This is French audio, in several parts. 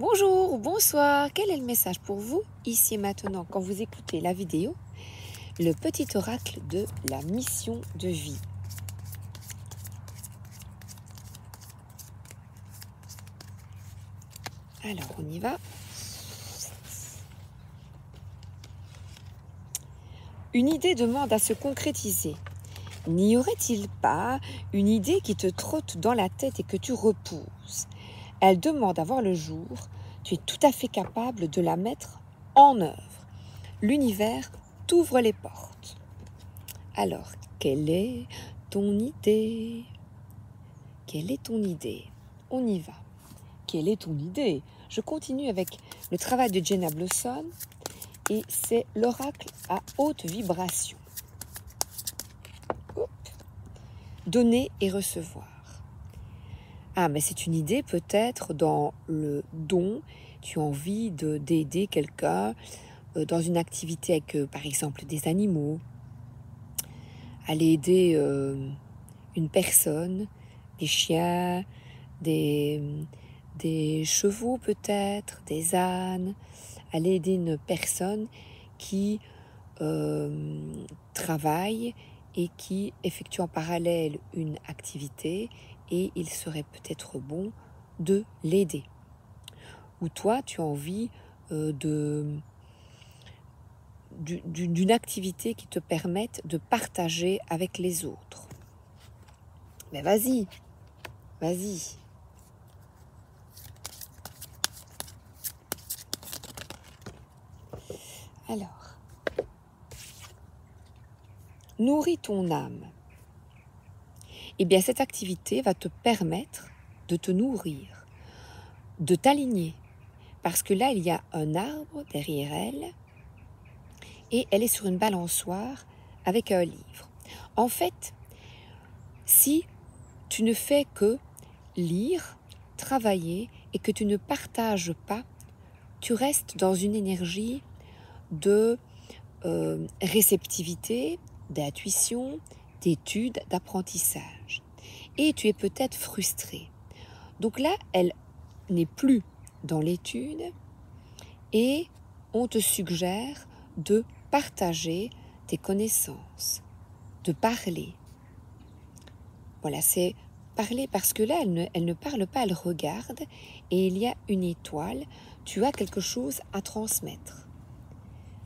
Bonjour ou bonsoir, quel est le message pour vous ici et maintenant quand vous écoutez la vidéo Le petit oracle de la mission de vie? Alors on y va. Une idée demande à se concrétiser. N'y aurait-il pas une idée qui te trotte dans la tête et que tu repousses elle demande à voir le jour, tu es tout à fait capable de la mettre en œuvre. L'univers t'ouvre les portes. Alors, quelle est ton idée? Quelle est ton idée? On y va. Quelle est ton idée? Je continue avec le travail de Jenna Blossom et c'est l'oracle à haute vibration. Donner et recevoir. Ah, mais c'est une idée peut-être dans le don. Tu as envie d'aider quelqu'un euh, dans une activité avec, euh, par exemple, des animaux. Aller aider euh, une personne, des chiens, des, des chevaux peut-être, des ânes. Aller aider une personne qui travaille et qui effectue en parallèle une activité et il serait peut-être bon de l'aider. Ou toi, tu as envie euh, de d'une activité qui te permette de partager avec les autres. Mais vas-y, vas-y. Alors, nourris ton âme eh cette activité va te permettre de te nourrir, de t'aligner. Parce que là, il y a un arbre derrière elle et elle est sur une balançoire avec un livre. En fait, si tu ne fais que lire, travailler et que tu ne partages pas, tu restes dans une énergie de euh, réceptivité, d'intuition, d'études, d'apprentissage. Et tu es peut-être frustré. Donc là, elle n'est plus dans l'étude et on te suggère de partager tes connaissances, de parler. Voilà, c'est parler parce que là, elle ne, elle ne parle pas, elle regarde et il y a une étoile. Tu as quelque chose à transmettre.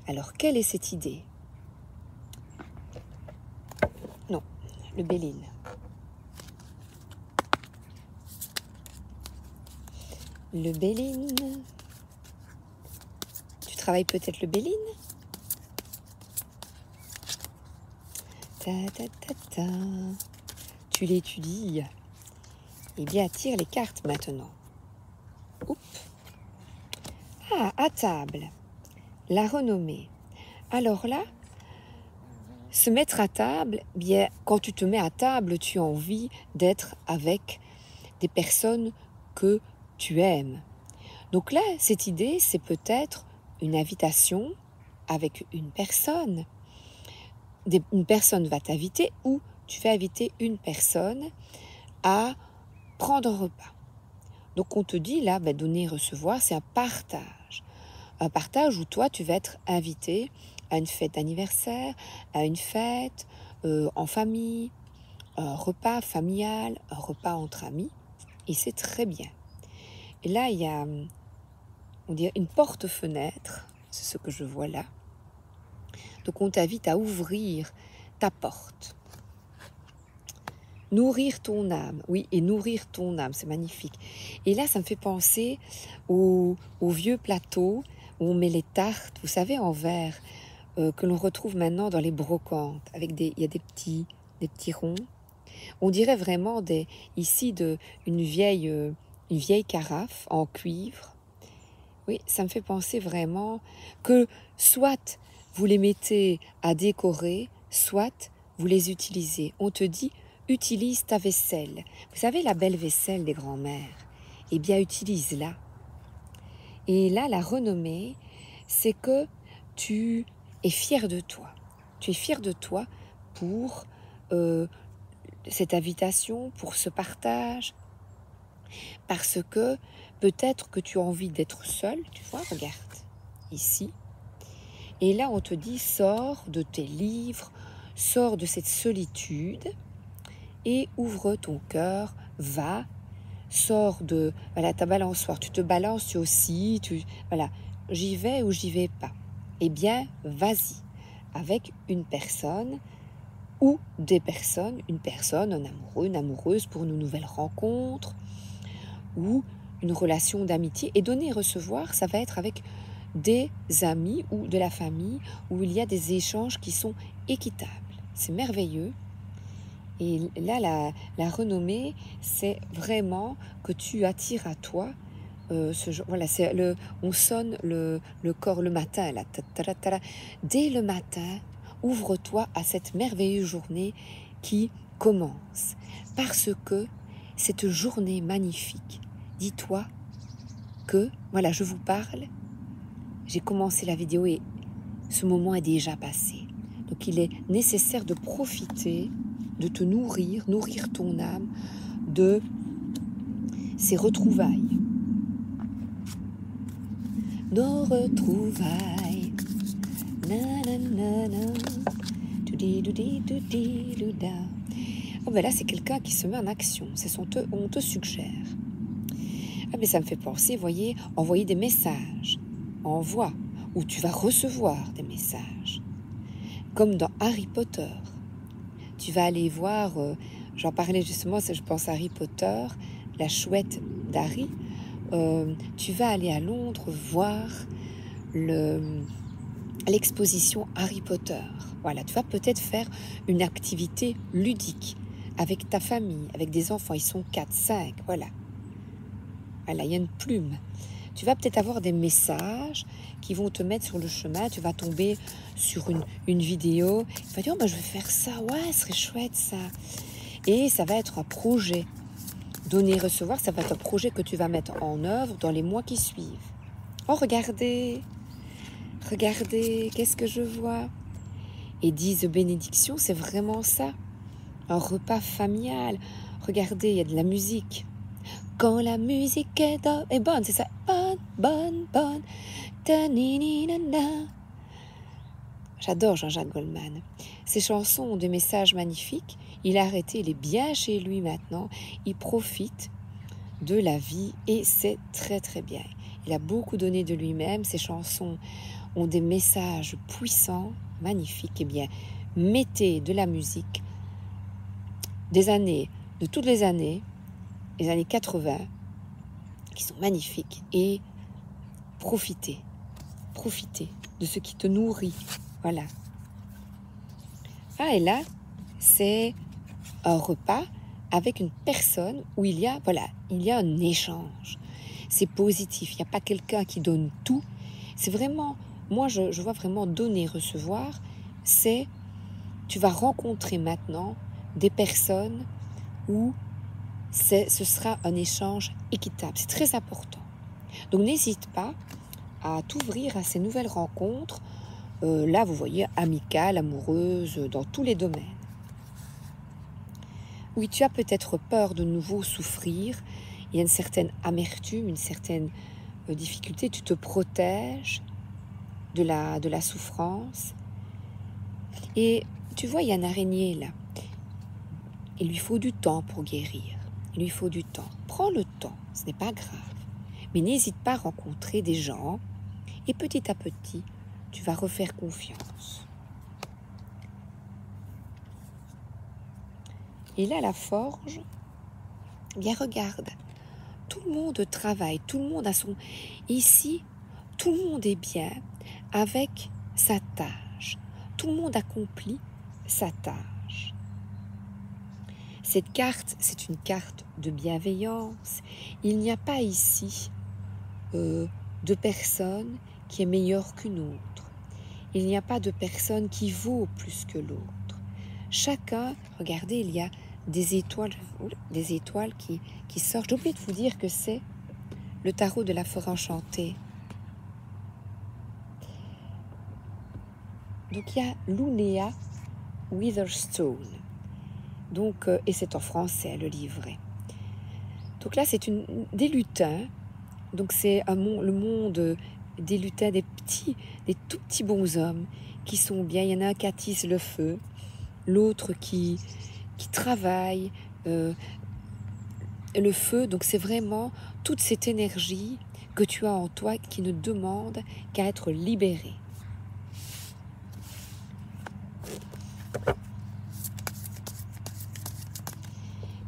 Alors, quelle est cette idée? Le Béline. Le Béline. Tu travailles peut-être le Béline? Ta, ta, ta, ta. Tu l'étudies. Eh bien, tire les cartes maintenant. Oups. Ah, à table. La renommée. Alors là, se mettre à table, bien, quand tu te mets à table, tu as envie d'être avec des personnes que tu aimes. Donc là, cette idée, c'est peut-être une invitation avec une personne. une personne va t'inviter ou tu fais inviter une personne à prendre un repas. Donc on te dit là, ben, donner et recevoir, c'est un partage. Un partage où toi, tu vas être invité à une fête d'anniversaire, à une fête euh, en famille, un repas familial, un repas entre amis, et c'est très bien. Et là, il y a, on dirait, une porte-fenêtre, c'est ce que je vois là. Donc on t'invite à ouvrir ta porte. Nourrir ton âme, oui, et nourrir ton âme, c'est magnifique. Et là, ça me fait penser au, vieux plateau où on met les tartes, vous savez, en verre, euh, que l'on retrouve maintenant dans les brocantes, avec des, il y a des petits, des petits ronds. On dirait vraiment des, ici de, une, vieille, euh, vieille carafe en cuivre. Oui, ça me fait penser vraiment que soit vous les mettez à décorer, soit vous les utilisez. On te dit, utilise ta vaisselle. Vous savez, la belle vaisselle des grands-mères? Eh bien, utilise-la. Et là, la renommée, c'est que tu est fier de toi. Tu es fier de toi pour euh, cette invitation, pour ce partage. Parce que peut-être que tu as envie d'être seul, tu vois, regarde, ici. Et là, on te dit, sors de tes livres, sors de cette solitude et ouvre ton cœur, va, sors de voilà, ta balançoire, tu te balances aussi, tu, voilà, j'y vais ou j'y vais pas. Eh bien, vas-y avec une personne ou des personnes, une personne, un amoureux, une amoureuse pour une nouvelle rencontre ou une relation d'amitié. Et donner et recevoir, ça va être avec des amis ou de la famille où il y a des échanges qui sont équitables. C'est merveilleux. Et là, la, renommée, c'est vraiment que tu attires à toi euh, ce Voilà, c'est le, on sonne le, corps le matin, là, dès le matin, ouvre-toi à cette merveilleuse journée qui commence. Parce que cette journée magnifique, dis-toi que, voilà, je vous parle, j'ai commencé la vidéo et ce moment est déjà passé. Donc il est nécessaire de profiter, de te nourrir, nourrir ton âme de ces retrouvailles. Nos retrouvailles. Oh ben là, c'est quelqu'un qui se met en action. C'est son te, on te suggère. Ah mais ça me fait penser, voyez, envoyer des messages. Envoie, où tu vas recevoir des messages. Comme dans Harry Potter. Tu vas aller voir, euh, j'en parlais justement, je pense à Harry Potter, la chouette d'Harry. Euh, tu vas aller à Londres voir le, l'exposition Harry Potter. Voilà, tu vas peut-être faire une activité ludique avec ta famille, avec des enfants. Ils sont 4, 5, voilà. Voilà, il y a une plume. Tu vas peut-être avoir des messages qui vont te mettre sur le chemin. Tu vas tomber sur une, une vidéo. Tu vas dire, oh, bah, je vais faire ça. Ouais, ce serait chouette ça. Et ça va être un projet. Donner, recevoir, ça va être un projet que tu vas mettre en œuvre dans les mois qui suivent. Oh, regardez, Regardez, qu'est-ce que je vois Et disent bénédiction, c'est vraiment ça. Un repas familial. Regardez, il y a de la musique. Quand la musique est, bonne, c'est ça. Bonne, bonne, bonne. J'adore Jean-Jacques Goldman. Ses chansons ont des messages magnifiques. Il a arrêté, il est bien chez lui maintenant. Il profite de la vie et c'est très très bien. Il a beaucoup donné de lui-même. Ses chansons ont des messages puissants, magnifiques, eh bien, mettez de la musique des années, de toutes les années, les années 80, qui sont magnifiques, et profitez, profitez de ce qui te nourrit. Voilà. Ah, et là, c'est un repas avec une personne où il y a, voilà, il y a un échange. C'est positif. Il n'y a pas quelqu'un qui donne tout. C'est vraiment moi, je, vois vraiment donner, recevoir, c'est tu vas rencontrer maintenant des personnes où ce sera un échange équitable. C'est très important. Donc n'hésite pas à t'ouvrir à ces nouvelles rencontres. Euh, là, vous voyez, amicales, amoureuses, dans tous les domaines. Oui, tu as peut-être peur de nouveau souffrir. Il y a une certaine amertume, une certaine euh, difficulté. Tu te protèges de la, de la souffrance. Et tu vois, il y a une araignée là. Il lui faut du temps pour guérir. Il lui faut du temps. Prends le temps, ce n'est pas grave. Mais n'hésite pas à rencontrer des gens et petit à petit, tu vas refaire confiance. Et là, la forge, bien regarde, tout le monde travaille, tout le monde a son... Ici, tout le monde est bien, avec sa tâche. Tout le monde accomplit sa tâche. Cette carte, c'est une carte de bienveillance. Il n'y a pas ici euh, de personne qui est meilleure qu'une autre. Il n'y a pas de personne qui vaut plus que l'autre. Chacun, regardez, il y a des étoiles, des étoiles qui, qui sortent. J'ai oublié de vous dire que c'est le tarot de la forêt enchantée. Donc il y a Lunéa Witherstone. Euh, et c'est en français le livret. Donc là, c'est une, des lutins. Donc c'est le monde des lutins, des petits, des tout petits bonshommes qui sont bien. Il y en a un qui attise le feu, l'autre qui, qui travaille. Euh, le feu, donc c'est vraiment toute cette énergie que tu as en toi qui ne demande qu'à être libérée.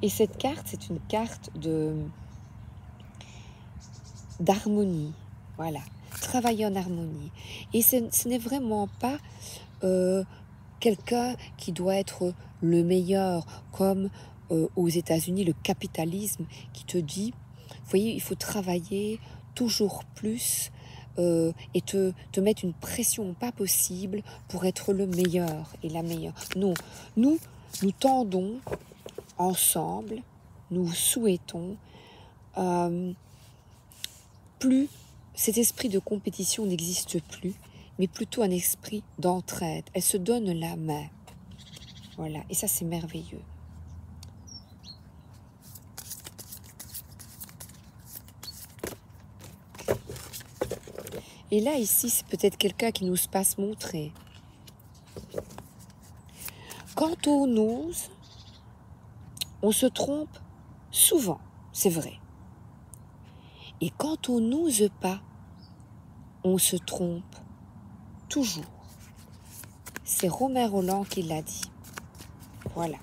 Et cette carte, c'est une carte de d'harmonie. Voilà, travailler en harmonie. Et ce, n'est vraiment pas euh, quelqu'un qui doit être le meilleur, comme euh, aux États-Unis, le capitalisme qui te dit, voyez, il faut travailler toujours plus euh, et te, te mettre une pression pas possible pour être le meilleur et la meilleure. Non, nous, nous tendons ensemble, nous souhaitons euh, plus cet esprit de compétition n'existe plus, mais plutôt un esprit d'entraide. Elle se donne la main. Voilà, et ça c'est merveilleux. Et là, ici, c'est peut-être quelqu'un qui nous passe montrer. Quand on ose, on se trompe souvent, c'est vrai. Et quand on n'ose pas, on se trompe toujours. C'est Romain Roland qui l'a dit. Voilà.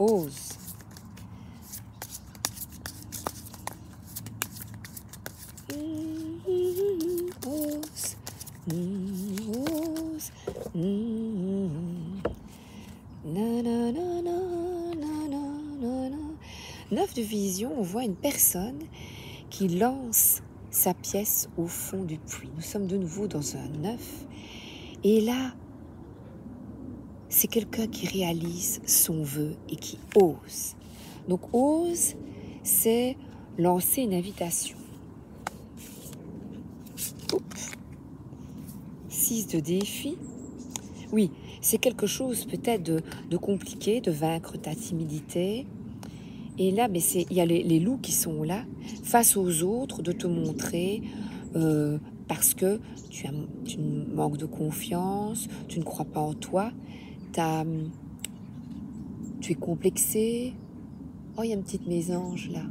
Ose. Ose. Ose. Vision, on voit une personne qui lance sa pièce au fond du puits. Nous sommes de nouveau dans un neuf. Et là, c'est quelqu'un qui réalise son vœu et qui ose. Donc ose, c'est lancer une invitation. 6 de défi. Oui, c'est quelque chose peut-être de, compliqué, de vaincre ta timidité. Et là, c'est il y a les, loups qui sont là, face aux autres, de te montrer, euh, parce que tu, manques de confiance, tu ne crois pas en toi, tu es complexé. Oh, il y a une petite mésange là.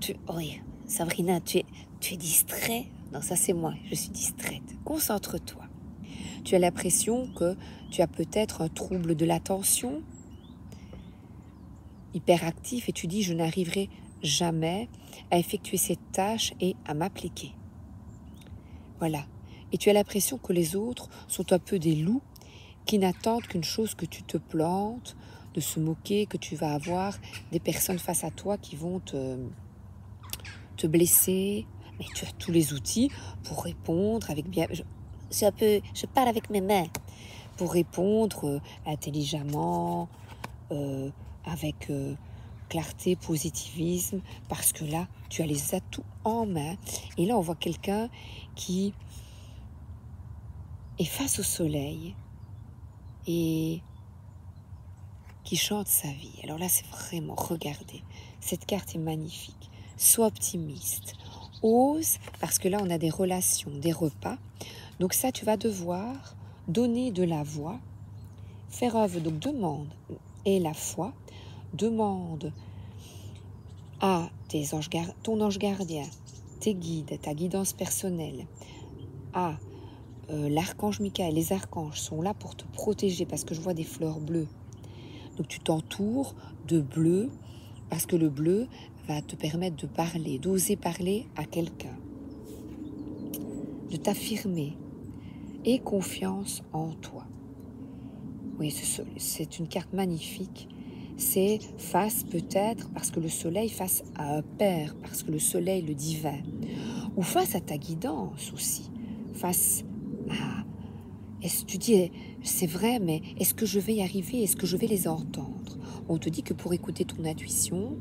Tu, oh, Sabrina, tu es, tu es distrait. Non, ça c'est moi, je suis distraite. Concentre-toi. Tu as l'impression que tu as peut-être un trouble de l'attention, hyperactif, et tu dis je n'arriverai jamais à effectuer cette tâche et à m'appliquer. Voilà. Et tu as l'impression que les autres sont un peu des loups qui n'attendent qu'une chose que tu te plantes, de se moquer, que tu vas avoir des personnes face à toi qui vont te, te blesser. Mais tu as tous les outils pour répondre avec bien un peu, je parle avec mes mains pour répondre euh, intelligemment, euh, avec euh, clarté, positivisme, parce que là, tu as les atouts en main. Et là, on voit quelqu'un qui est face au soleil et qui chante sa vie. Alors là, c'est vraiment, regardez, cette carte est magnifique. Sois optimiste, ose, parce que là, on a des relations, des repas. Donc ça, tu vas devoir donner de la voix, faire œuvre, donc demande, et la foi, demande à tes ton ange gardien, tes guides, ta guidance personnelle, à euh, l'archange Michael. Les archanges sont là pour te protéger parce que je vois des fleurs bleues. Donc tu t'entoures de bleu parce que le bleu va te permettre de parler, d'oser parler à quelqu'un, de t'affirmer, et confiance en toi. Oui, c'est une carte magnifique. C'est face peut-être parce que le soleil face à un père, parce que le soleil le divin, ou face à ta guidance aussi, face à... Est-ce tu dis, c'est vrai, mais est-ce que je vais y arriver? Est-ce que je vais les entendre? On te dit que pour écouter ton intuition,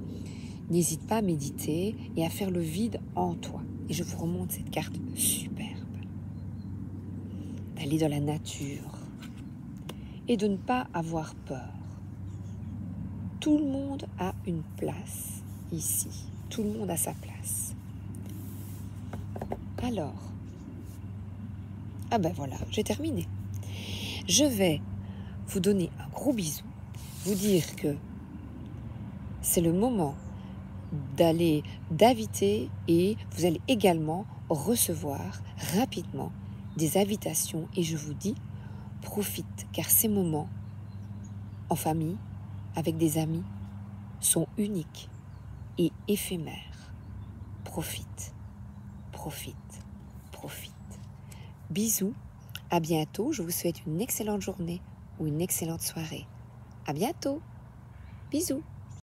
n'hésite pas à méditer et à faire le vide en toi. Et je vous remonte cette carte super d'aller dans la nature et de ne pas avoir peur. Tout le monde a une place ici. Tout le monde a sa place. Alors, ah ben voilà, j'ai terminé. Je vais vous donner un gros bisou, vous dire que c'est le moment d'aller d'inviter et vous allez également recevoir rapidement des invitations et je vous dis profite car ces moments en famille avec des amis sont uniques et éphémères. Profite, profite, profite. Bisous, à bientôt. Je vous souhaite une excellente journée ou une excellente soirée. À bientôt. Bisous.